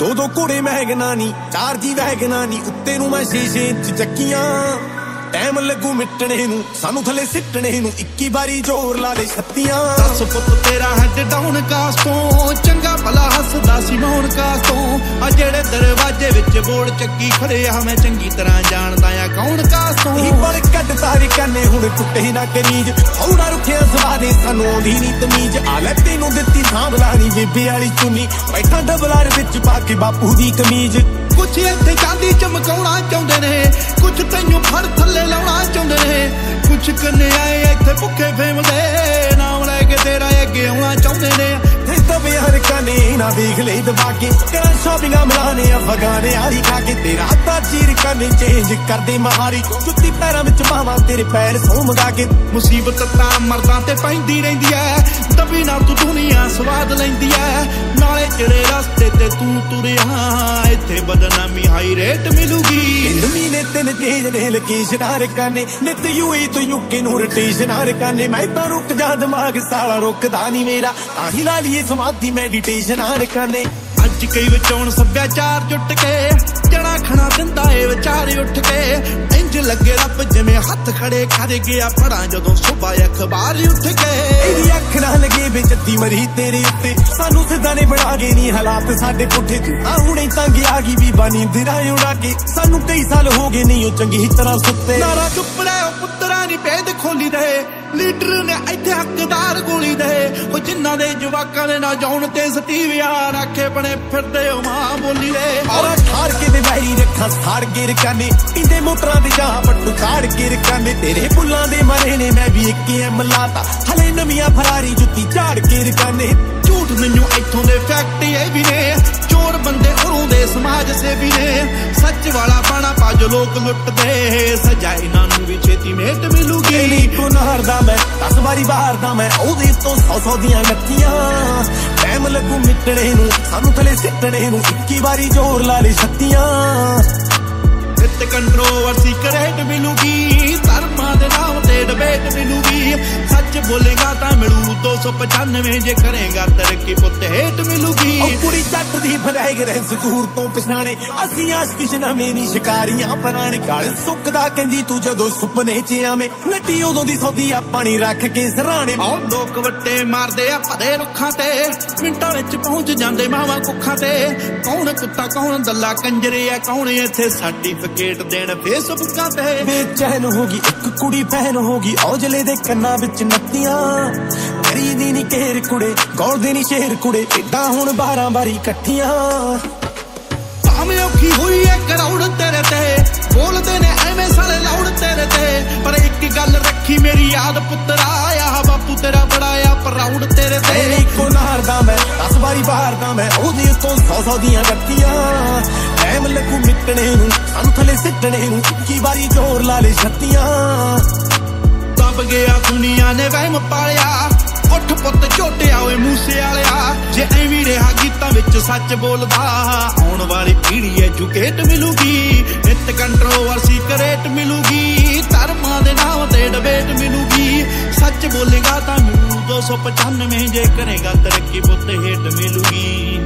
ਦੋ ਦੋ ਘੋੜੇ ਮਹਿਗਨਾ ਨਹੀਂ ਚਾਰ ਜੀ ਵਹਿਗਨਾ ਨਹੀਂ ਉੱਤੇ ਨੂੰ ਮੈਂ ਸ਼ੀਸ਼ੇ ਚ ਚੱਕੀਆਂ। ਟਾਈਮ ਲੱਗੂ ਮਿਟਣੇ ਨੂੰ ਸਾਨੂੰ ਥੱਲੇ ਸਿੱਟਣੇ ਨੂੰ 21 ਵਾਰੀ ਜ਼ੋਰ ਲਾ ਦੇ ਛੱਤੀਆਂ। ਦੱਸ ਪੁੱਤ ਤੇਰਾ ਹੈਡ ਡਾਊਨ ਕਾਸ ਤੋਂ ਚੰਗਾ ਭਲਾ ਹੱਸਦਾ ਸੀ ਮੌਨ ਕਾਸ ਤੋਂ ਆ ਜਿਹੜੇ ਦਰਵਾਜ਼ੇ ਵਿੱਚ ਬੋੜ ਚੱਕੀ ਖੜੇ ਆ ਮੈਂ ਚੰਗੀ ਤਰ੍ਹਾਂ ਜਾਣਦਾ ਆ ਕੌਣ ਕਾਸ ਤੋਂ ਕੱਢ ਤਾਰੀ ਕੰਨੇ ਹੁਣ ਟੁੱਟੇ ਨਾ ਕਰੀਜ। ਹੌੜਾ ਰੁੱਖਿਆ ਸਵਾਦੇ ਸਾਨੂੰ ਆਉਂਦੀ ਨਹੀਂ ਤਮੀਜ਼। ਆ ਲੈ ਤੈਨੂੰ ਦਿੱਤੀ ਸਾਂਭਲਾਣੀ ਬੇਬੇ ਵਾਲੀ ਚੁੰਨੀ। ਬੈਠਾ ਡਬਲਾਰ ਵਿੱਚ ਪਾ ਕੇ ਬਾਪੂ ਦੀ ਕਮੀਜ਼। ਕੁਛ ਇੱਥੇ ਚਾਂਦੀ ਚਮਕਾਉਣਾ ਚਾਹੁੰਦੇ ਨੇ, ਕੁਛ ਤੈਨੂੰ ਨਾ ਦੇਖ ਲੈ ਦਬਾ ਕੇ ਕਰਾਂ ਸ਼ਾਪਿੰਗਾਂ, ਮਲਾਨੇ ਅਫਗਾਨੇ ਆਰੀ ਖਾ ਕੇ ਤੇਰਾ ਹੱਥਾ ਚੀਰ ਕਾਨੇ ਚੇਂਜ ਕਰਦੇ ਮਹਾਰੀ। ਜੁੱਤੀ ਪੈਰਾਂ ਵਿੱਚ ਪਾਵਾਂ ਤੇਰੇ ਪੈਰ ਸੌ ਮਗਾ ਕੇ ਮੁਸੀਬਤ ਤਾਂ ਮਰਦਾਂ ਤੇ ਪੈਂਦੀ ਰਹਿੰਦੀ ਐ। ਦਬੀ ਨਾਲ ਤੂੰ ਦੁਨੀਆ, ਸਵਾਦ ਲੈਂਦੀ ਐ। ਤੇ ਤੂੰ ਤੁਰਿਆ, ਇੱਥੇ ਬਦਨਾਮੀ ਹਾਈ ਰੇਟ ਮਿਲੂਗੀ। ਨਵੀਂ ਤਿੰਨ ਤੇਜ ਨੇ ਲੋਕੇਸ਼ਨਾਂ ਰਕਾਨੇ ਨਿਤ ਯੂਈ ਤੋਂ ਯੂਕੇ ਨੂੰ ਰੋਟੇਸ਼ਨਾਂ ਰਕਾਨੇ ਮੈਂ ਤਾਂ ਰੁਕ ਜਾ ਦਿਮਾਗ ਸਾਲਾ ਰੁਕਦਾ ਨਹੀਂ ਮੇਰਾ, ਆਹੀ ਲਾ ਲਈਏ ਸਮਾਧੀ ਮੈਡੀਟੇਸ਼ਨਾਂ ਰਕਾਨੇ ਅੱਜ ਕਈ ਵਿਚੋਂ ਸੱਭਿਆਚਾਰ ਜੁੱਟ ਕੇ ਜਣਾ ਖਣਾ ਦਿੰਦਾ ਏ ਵਿਚਾਰੇ ਉੱਠ ਕੇ। ਇੰਜ ਲੱਗੇ ਰੱਬ ਜਿਵੇਂ ਹੱਥ ਖੜੇ ਕਰ ਗਿਆ ਪੜਾਂ ਜਦੋਂ ਸੁਬਾ ਅਖਬਾਰ ਉੱਠ ਕੇ। ਇਹਦੀ ਅੱਖ ਨਾਲ ਲਗੇ ਬੇਚੱਤੀ ਮਰੀ ਤੇਰੇ ਉੱਤੇ। ਸਾਨੂੰ ਸਿੱਧਾ ਨੇ ਬਣਾ ਗਏ ਨਹੀਂ ਹਾਲਾਤ ਸਾਡੇ ਪੁੱਠੇ ਤੂੰ। ਆ ਹੁਣੇ ਤੰਗ ਆ ਗਈ ਬੀਬਾ ਨੀਂਦਰਾ ਉਡਾ ਕੇ। ਸਾਨੂੰ ਕਈ ਸਾਲ ਹੋ ਗਏ ਨਹੀਂ ਉਹ ਚੰਗੀ ਤਰ੍ਹਾਂ ਸੁੱਤੇ। ਨਾਰਾ ਚੁੱਪ ਲੈ ਉਹ ਪੁੱਤਰਾ ਨਹੀਂ ਭੇਦ ਖੋਲੀ ਦੇ ਲੀਡਰ ਨੇ ਇੱਥੇ ਹੱਕਦਾਰ ਗੋਲੀ ਦੇ ਉਹ ਜਿਨ੍ਹਾਂ ਦੇ ਜਵਾਕਾਂ ਦੇ ਨਾ ਜਾਉਣ ਤੇ ਸਟੀਵਿਆ ਰੱਖੇ ਬਣੇ ਫਿਰਦੇ ਉਹ ਮਾਂ ਬੋਲੀ ਦੇ ਔਰ ਠਾਰ ਕੇ ਦੇ ਵੈਰੀ ਰੱਖਾਂ ਸਾੜ ਕੇ ਰਕਾਨੇ ਇੰਦੇ ਮੋਟਰਾਂ ਦੇ ਜਾ ਪੱਟੂ ਕਾੜ ਕੇ ਰਕਾਨੇ ਤੇਰੇ ਬੁੱਲਾਂ ਦੇ ਮਰੇ ਨੇ ਮੈਂ ਵੀ ਇੱਕ ਐਮ ਲਾਤਾ। ਹਲੇ ਨਵੀਆਂ ਫਰਾਰੀ ਜੁੱਤੀ ਝਾੜ ਕੇ ਰਕਾਨੇ ਝੂਠ ਮੈਨੂੰ ਇੱਥੋਂ ਦੇ ਫੈਕਟ ਇਹ ਵੀ ਨੇ। ਚੋਰ ਬੰਦੇ ਉਰੋਂ ਦੇ ਸਮਾਜ ਸੇਵੀ ਨੇ। ਸੱਚ ਵਾਲਾ ਬਾਣਾ ਪਾ ਜੋ ਲੋਕ ਲੁੱਟਦੇ। ਸਜ਼ਾ ਇਹਨਾਂ ਨੂੰ ਵੀ ਛੇਤੀ ਮੇਟ ਮਿਲੂਗੀ। ਗੁਨਾਹਰ ਦਾ ਮੈਂ ਵਾਰੀ ਬਾਹਰ ਦਾ ਮੈਂ ਉਹਦੇ ਤੋਂ ਸੌ ਸੌ ਦੀਆਂ ਗੱਤੀਆਂ ਟਾਈਮ ਲੱਗੂ ਮਿੱਟਣੇ ਨੂੰ, ਸਾਨੂੰ ਥਲੇ ਸਿੱਟਣੇ ਨੂੰ 21 ਵਾਰੀ ਜ਼ੋਰ ਲਾ ਲਈ ਛੱਤੀਆਂ। ਇੱਥੇ ਕੰਟਰੋਵਰਸੀ ਕਰੇਟ ਮਿਲੂਗੀ ਧਰਮਾਂ ਦੇ ਨਾਮ ਤੇ ਡਿਬੇਟ ਮਿਲੂਗੀ ਬੋਲੇਗਾ ਤਾਂ ਮਿਲੂ 295 ਜੇ ਕਰੇਗਾ ਤਰੱਕੀ ਪੁੱਤ ਹੇਟ ਮਿਲੂਗੀ। ਉਹ ਕੁੜੀ ਜੱਟ ਦੀ ਫਰਾਇਗ ਰਹਿ ਜ਼ਕੂਰ ਤੋਂ ਪਛਾਣੇ ਅਸੀਂ ਆਸ਼ਕਿਸ਼ ਨਵੇਂ ਨਹੀਂ ਸ਼ਿਕਾਰੀਆਂ ਪਰਾਣੇ ਕਾਲ ਸੁੱਕਦਾ ਕਹਿੰਦੀ ਤੂੰ ਜਦੋਂ ਸੁਪਨੇ 'ਚ ਆਵੇਂ ਨੱਟੀ ਉਦੋਂ ਦੀ ਸੌਦੀ ਆ ਪਾਣੀ ਰੱਖ ਕੇ ਸਰਾਣੇ। ਆਹ ਲੋਕ ਵੱਟੇ ਮਾਰਦੇ ਆ ਭਦੇ ਰੁੱਖਾਂ ਤੇ। ਮਿੰਟਾਂ ਵਿੱਚ ਪਹੁੰਚ ਜਾਂਦੇ ਮਾਵਾਂ ਕੁੱਖਾਂ ਤੇ। ਕੌਣ ਕੁੱਤਾ ਕੌਣ ਦੱਲਾ ਕੰਜਰੇ ਆ ਕੌਣ ਇੱਥੇ ਸਰਟੀਫਿਕੇਟ ਦੇਣ ਫੇਸਬੁੱਕਾਂ ਤੇ। ਬੇਚੈਨ ਹੋ ਗਈ ਇੱਕ ਕੁੜੀ ਪਹਿਨ ਹੋ ਗਈ ਔਜਲੇ ਦੇ ਕੰਨਾਂ ਵਿੱਚ ਨੱਤੀਆਂ ਕਰੀਦੀ ਨਹੀਂ ਕੇਰ ਕੁੜੇ ਗੌਲਦੇ ਨਹੀਂ ਸ਼ੇਰ ਕੁੜੇ ਏਦਾਂ ਹੁਣ 12 ਵਾਰੀ ਇਕੱਠੀਆਂ। ਭਾਵੇਂ ਔਖੀ ਹੋਈ ਐ ਕਰਾਉੜ ਤੇਰੇ ਤੇ, ਬੋਲਦੇ ਨੇ ਐਵੇਂ ਸਾਲੇ ਲਾਉੜ ਤੇਰੇ ਤੇ, ਪਰ ਇੱਕ ਗੱਲ ਰੱਖੀ ਮੇਰੀ ਯਾਦ ਪੁੱਤਰਾ ਆ ਬਾਪੂ ਤੇਰਾ ਬੜਾ ਆ ਪ੍ਰਾਊਡ ਤੇਰੇ ਤੇਰੀ ਤੇ ਕੋ ਨਾਰਦਾ ਮੈਂ 10 ਵਾਰੀ ਬਾਹਰਦਾ ਮੈਂ, ਉਹਦੇ ਉੱਤੋਂ 100 100 ਦੀਆਂ ਗੱਤੀਆਂ ਟਾਈਮ ਲੱਗੂ ਮਿਟਣੇ ਨੂੰ ਸਾਨੂੰ ਥੱਲੇ ਸਿੱਟਣੇ ਨੂੰ 21 ਵਾਰੀ ਜ਼ੋਰ ਲਾ ਲੈ ਛੱਤੀਆਂ। ਦਬ ਗਿਆ ਦੁਨੀਆ ਨੇ ਵਹਿਮ ਪਾਲਿਆ। ਉੱਠ ਪੁੱਤ ਝੋਟਿਆ ਓਏ ਮੂਸੇ ਵਾਲਿਆ। ਜੇ ਐਵੇਂ ਰਿਹਾ ਗੀਤਾਂ ਵਿੱਚ ਸੱਚ ਬੋਲਦਾ, ਆਉਣ ਵਾਲੀ ਪੀੜ੍ਹੀ ਐਜੂਕੇਟ ਮਿਲੂਗੀ। ਨਿਤ ਕੰਟਰੋਵਰਸੀ ਕਰੇਟ ਮਿਲੂਗੀ। ਧਰਮਾਂ ਦੇ ਨਾਮ ਤੇ ਡਿਬੇਟ ਮਿਲੂਗੀ। ਸੱਚ ਬੋਲੇਗਾ ਤਾਂ ਮਿਲੂ 295 ਜੇ ਕਰੇਗਾ ਤਰੱਕੀ ਪੁੱਤ ਹੇਟ ਮਿਲੂਗੀ।